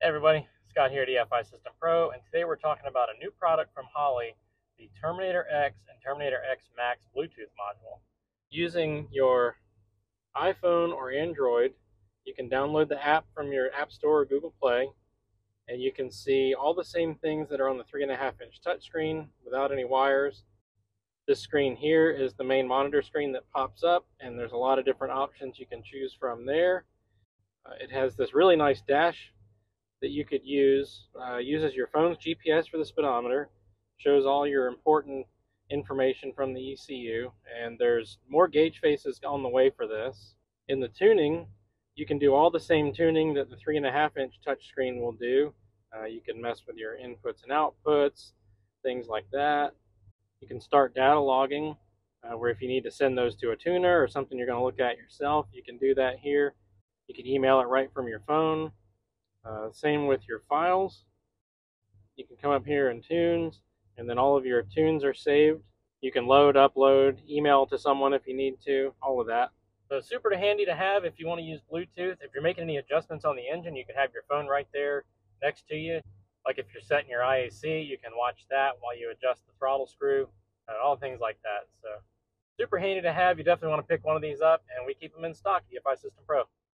Hey everybody, Scott here at EFI System Pro, and today we're talking about a new product from Holley, the Terminator X and Terminator X Max Bluetooth module. Using your iPhone or Android, you can download the app from your App Store or Google Play, and you can see all the same things that are on the 3.5 inch touchscreen without any wires. This screen here is the main monitor screen that pops up, and there's a lot of different options you can choose from there. Uh, it has this really nice dash that you could use. Uh, uses your phone's GPS for the speedometer, shows all your important information from the ECU, and there's more gauge faces on the way for this. In the tuning, you can do all the same tuning that the 3.5 inch touchscreen will do. Uh, you can mess with your inputs and outputs, things like that. You can start data logging, uh, where if you need to send those to a tuner or something you're going to look at yourself, you can do that here. You can email it right from your phone. Uh, same with your files. You can come up here in tunes, and then all of your tunes are saved. You can load, upload, email to someone if you need to, all of that. So super handy to have if you want to use Bluetooth. If you're making any adjustments on the engine, you can have your phone right there next to you. Like if you're setting your IAC, you can watch that while you adjust the throttle screw, and all things like that. So super handy to have. You definitely want to pick one of these up, and we keep them in stock, EFI System Pro.